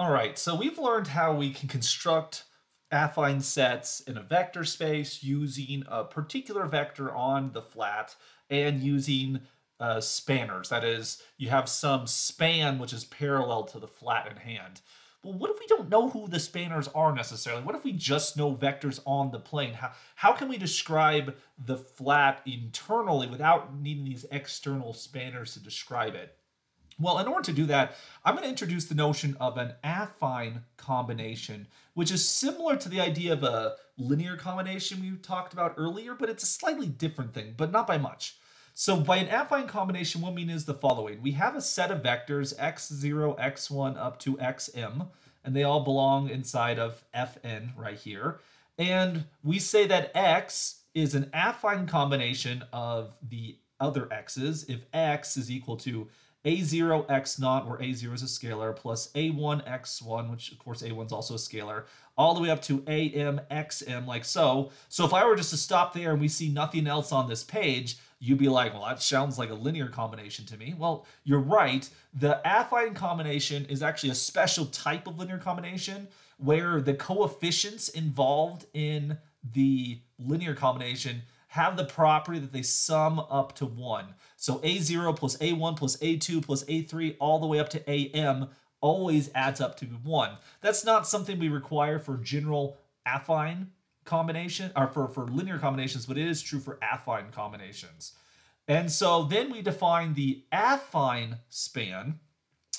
All right, so we've learned how we can construct affine sets in a vector space using a particular vector on the flat and using uh, spanners. That is, you have some span which is parallel to the flat in hand. But what if we don't know who the spanners are necessarily? What if we just know vectors on the plane? How, how can we describe the flat internally without needing these external spanners to describe it? Well, in order to do that, I'm going to introduce the notion of an affine combination, which is similar to the idea of a linear combination we talked about earlier, but it's a slightly different thing, but not by much. So by an affine combination, what we mean is the following. We have a set of vectors, x0, x1, up to xm, and they all belong inside of fn right here. And we say that x is an affine combination of the other x's if x is equal to a0 x naught, where a0 is a scalar, plus a1 x1, which of course a1 is also a scalar, all the way up to am xm, like so. So if I were just to stop there and we see nothing else on this page, you'd be like, well, that sounds like a linear combination to me. Well, you're right. The affine combination is actually a special type of linear combination where the coefficients involved in the linear combination have the property that they sum up to 1. So a0 plus a1 plus a2 plus a3 all the way up to am always adds up to 1. That's not something we require for general affine combination, or for, for linear combinations, but it is true for affine combinations. And so then we define the affine span,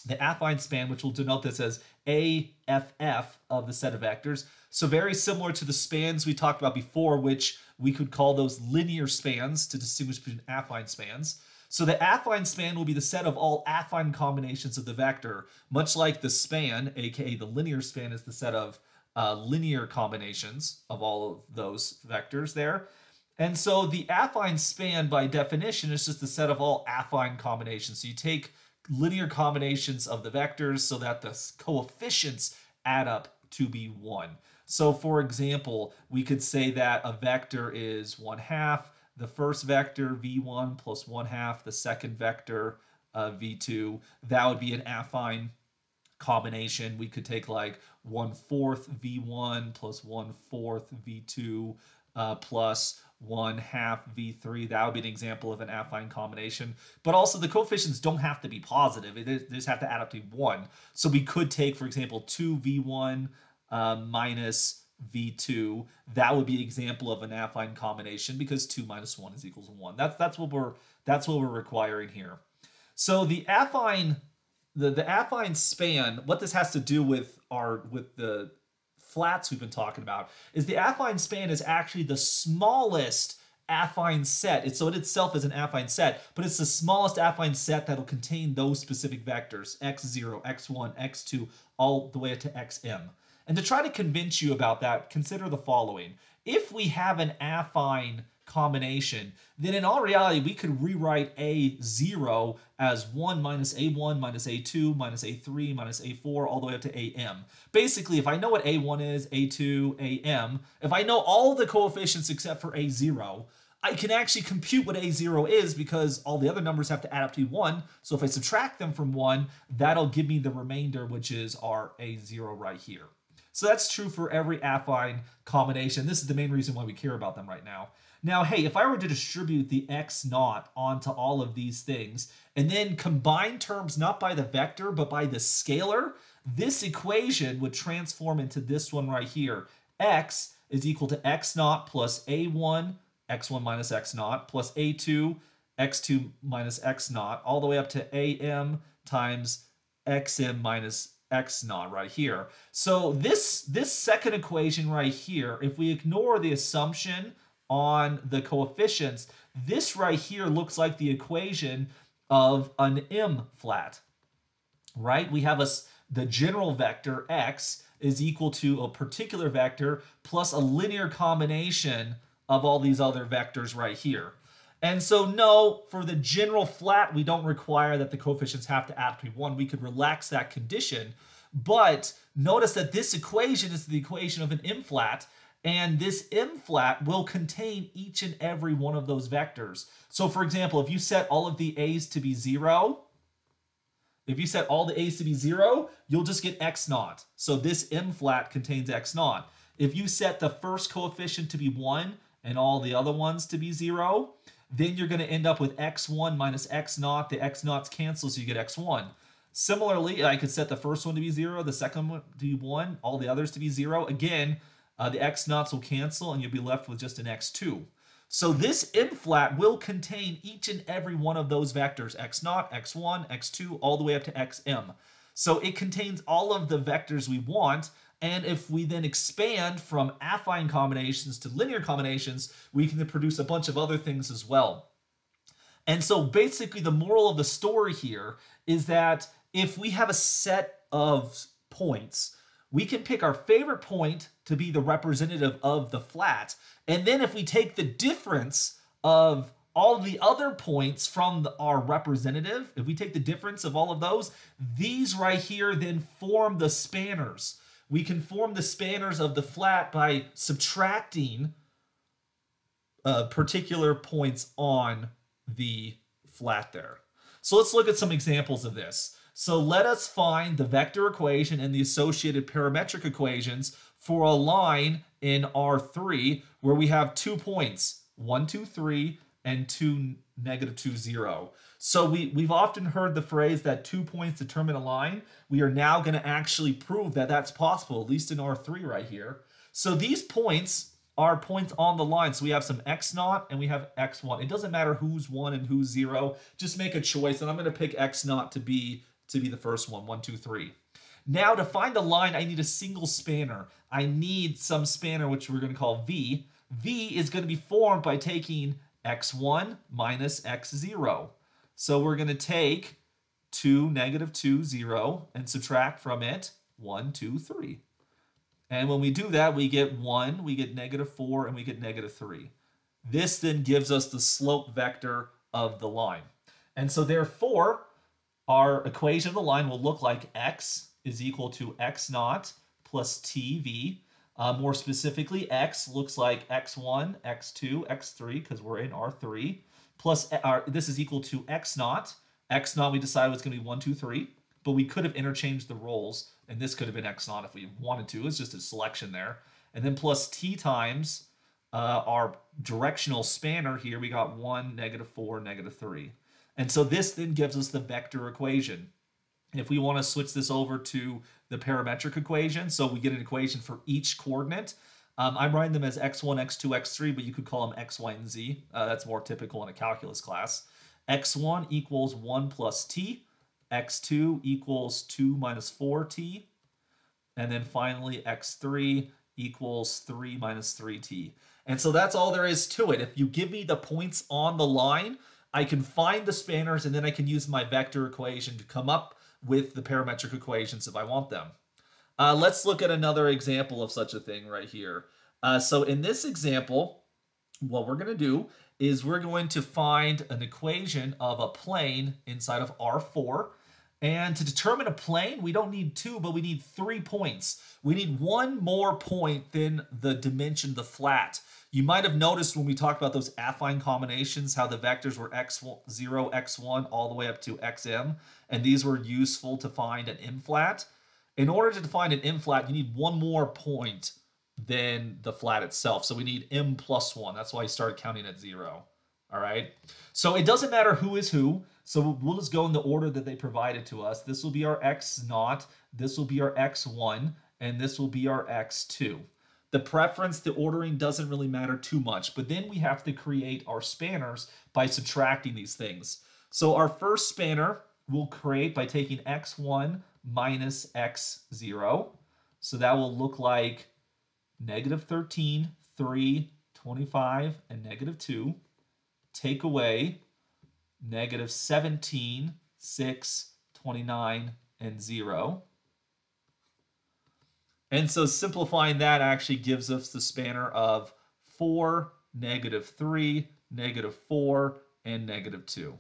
the affine span, which will denote this as AFF of the set of vectors. So very similar to the spans we talked about before, which we could call those linear spans to distinguish between affine spans. So the affine span will be the set of all affine combinations of the vector, much like the span, aka the linear span, is the set of uh, linear combinations of all of those vectors there. And so the affine span, by definition, is just the set of all affine combinations. So you take linear combinations of the vectors so that the coefficients add up to be 1. So for example, we could say that a vector is 1 half, the first vector v1 plus 1 half, the second vector uh, v2. That would be an affine combination. We could take like 1 fourth v1 plus 1 fourth v2 uh, plus 1 half v3. That would be an example of an affine combination. But also the coefficients don't have to be positive. They just have to add up to 1. So we could take, for example, 2v1 uh, minus v2 that would be an example of an affine combination because 2 minus 1 is equals 1 that's that's what we're that's what we're requiring here so the affine the the affine span what this has to do with our with the flats we've been talking about is the affine span is actually the smallest affine set. It's, so it itself is an affine set, but it's the smallest affine set that'll contain those specific vectors, x0, x1, x2, all the way to xm. And to try to convince you about that, consider the following. If we have an affine combination, then in all reality, we could rewrite A0 as 1 minus A1 minus A2 minus A3 minus A4 all the way up to AM. Basically, if I know what A1 is, A2, AM, if I know all the coefficients except for A0, I can actually compute what A0 is because all the other numbers have to add up to 1. So if I subtract them from 1, that'll give me the remainder, which is our A0 right here. So that's true for every affine combination. This is the main reason why we care about them right now. Now, hey, if I were to distribute the x naught onto all of these things and then combine terms not by the vector but by the scalar, this equation would transform into this one right here. x is equal to x naught plus a1, x1 minus x naught, plus a2, x2 minus x naught, all the way up to am times xm minus x naught right here. So this, this second equation right here, if we ignore the assumption on the coefficients, this right here looks like the equation of an m flat, right? We have a, the general vector x is equal to a particular vector plus a linear combination of all these other vectors right here. And so no, for the general flat, we don't require that the coefficients have to add to be 1. We could relax that condition. But notice that this equation is the equation of an m flat, and this m flat will contain each and every one of those vectors. So for example, if you set all of the a's to be 0, If you set all the a's to be 0, you'll just get x naught. So this m flat contains x naught. If you set the first coefficient to be 1 and all the other ones to be 0, then you're going to end up with x1 minus x naught. The x naughts cancel, so you get x1. Similarly, I could set the first one to be 0, the second one to be 1, all the others to be 0. Again, uh, the x naughts will cancel, and you'll be left with just an x2. So this m flat will contain each and every one of those vectors, x naught, x1, x2, all the way up to xm. So it contains all of the vectors we want, and if we then expand from affine combinations to linear combinations, we can produce a bunch of other things as well. And so basically the moral of the story here is that if we have a set of points, we can pick our favorite point to be the representative of the flat. And then if we take the difference of all the other points from the, our representative, if we take the difference of all of those, these right here then form the spanners we can form the spanners of the flat by subtracting uh, particular points on the flat there. So let's look at some examples of this. So let us find the vector equation and the associated parametric equations for a line in R3 where we have two points, 1, 2, 3, and 2, negative 2, 0. So we, we've often heard the phrase that two points determine a line. We are now going to actually prove that that's possible, at least in R3 right here. So these points are points on the line. So we have some x naught and we have x1. It doesn't matter who's 1 and who's 0. Just make a choice. And I'm going to pick x naught to be, to be the first one, 1, 2, 3. Now to find the line, I need a single spanner. I need some spanner, which we're going to call v. v is going to be formed by taking x1 minus x0. So we're going to take 2, negative 2, 0, and subtract from it 1, 2, 3. And when we do that, we get 1, we get negative 4, and we get negative 3. This then gives us the slope vector of the line. And so therefore, our equation of the line will look like x is equal to x naught plus tv. Uh, more specifically, x looks like x1, x2, x3, because we're in R3, plus our, this is equal to x naught. x naught we decided was going to be 1, 2, 3, but we could have interchanged the roles, and this could have been x naught if we wanted to. It's just a selection there. And then plus t times uh, our directional spanner here, we got 1, negative 4, negative 3. And so this then gives us the vector equation. If we want to switch this over to the parametric equation, so we get an equation for each coordinate, um, I'm writing them as x1, x2, x3, but you could call them x, y, and z. Uh, that's more typical in a calculus class. x1 equals 1 plus t, x2 equals 2 minus 4t, and then finally x3 equals 3 minus 3t. And so that's all there is to it. If you give me the points on the line, I can find the spanners and then I can use my vector equation to come up with the parametric equations if I want them. Uh, let's look at another example of such a thing right here. Uh, so in this example, what we're going to do is we're going to find an equation of a plane inside of R4. And to determine a plane, we don't need two, but we need three points. We need one more point than the dimension, the flat. You might have noticed when we talked about those affine combinations, how the vectors were x0, x1, all the way up to xm, and these were useful to find an m flat. In order to define an m flat, you need one more point than the flat itself. So we need m plus one. That's why I started counting at zero. All right. So it doesn't matter who is who. So we'll just go in the order that they provided to us. This will be our x naught. This will be our x1. And this will be our x2. The preference, the ordering doesn't really matter too much. But then we have to create our spanners by subtracting these things. So our first spanner we'll create by taking x1 minus x0. So that will look like negative 13, 3, 25, and negative 2. Take away negative 17, 6, 29, and 0. And so simplifying that actually gives us the spanner of 4, negative 3, negative 4, and negative 2.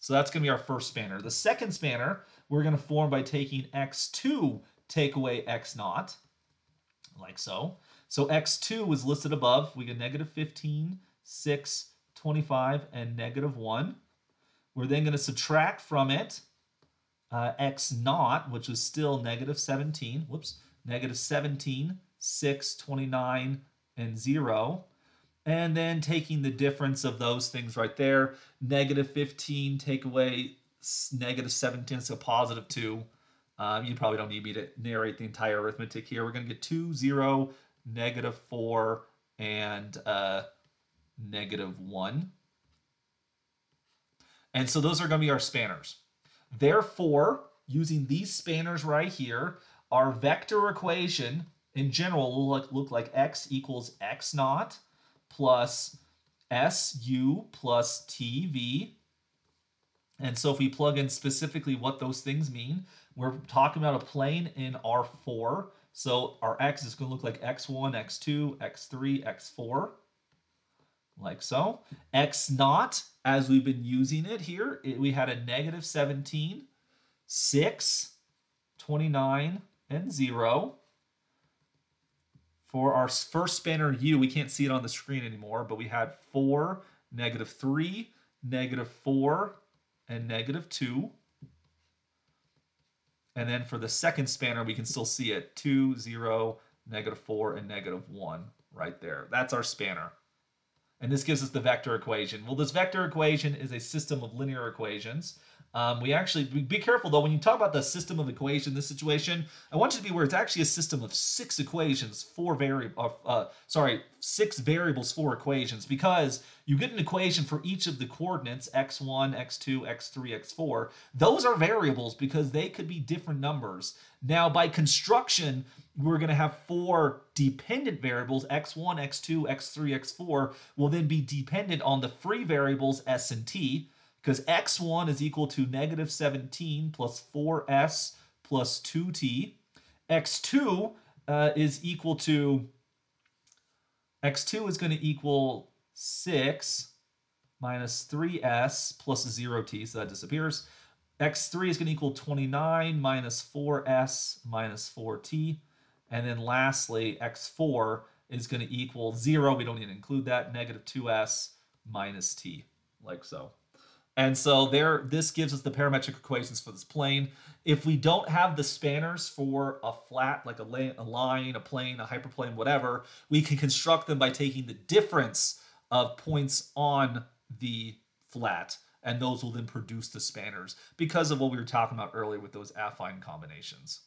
So that's going to be our first spanner. The second spanner we're going to form by taking x2 take away x naught, like so. So x2 was listed above. We get negative 15, 6, 25, and negative 1. We're then going to subtract from it uh, x naught, which is still negative 17, whoops, negative 17, 6, 29, and 0. And then taking the difference of those things right there, negative 15, take away negative 17, so positive 2. Um, you probably don't need me to narrate the entire arithmetic here. We're going to get 2, 0, negative 4, and uh, negative 1. And so those are going to be our spanners. Therefore, using these spanners right here, our vector equation in general will look, look like x equals x naught plus su plus tv. And so if we plug in specifically what those things mean, we're talking about a plane in R4. So our x is going to look like x1, x2, x3, x4, like so. x naught, as we've been using it here, it, we had a negative 17, 6, 29, and 0. For our first spanner u, we can't see it on the screen anymore, but we had 4, negative 3, negative 4, and negative 2. And then for the second spanner, we can still see it 2, 0, negative 4, and negative 1 right there. That's our spanner. And this gives us the vector equation. Well, this vector equation is a system of linear equations. Um, we actually, be careful though, when you talk about the system of equation, this situation, I want you to be aware it's actually a system of six equations, four variable, uh, sorry, six variables, four equations, because you get an equation for each of the coordinates, x1, x2, x3, x4. Those are variables because they could be different numbers. Now, by construction, we're going to have four dependent variables, x1, x2, x3, x4, will then be dependent on the free variables s and t, because x1 is equal to negative 17 plus 4s plus 2t. x2 uh, is equal to, x2 is going to equal 6 minus 3s plus 0t, so that disappears. x3 is going to equal 29 minus 4s minus 4t. And then lastly, x4 is going to equal 0. We don't need to include that. Negative 2s minus t, like so. And so there, this gives us the parametric equations for this plane. If we don't have the spanners for a flat, like a, a line, a plane, a hyperplane, whatever, we can construct them by taking the difference of points on the flat, and those will then produce the spanners because of what we were talking about earlier with those affine combinations.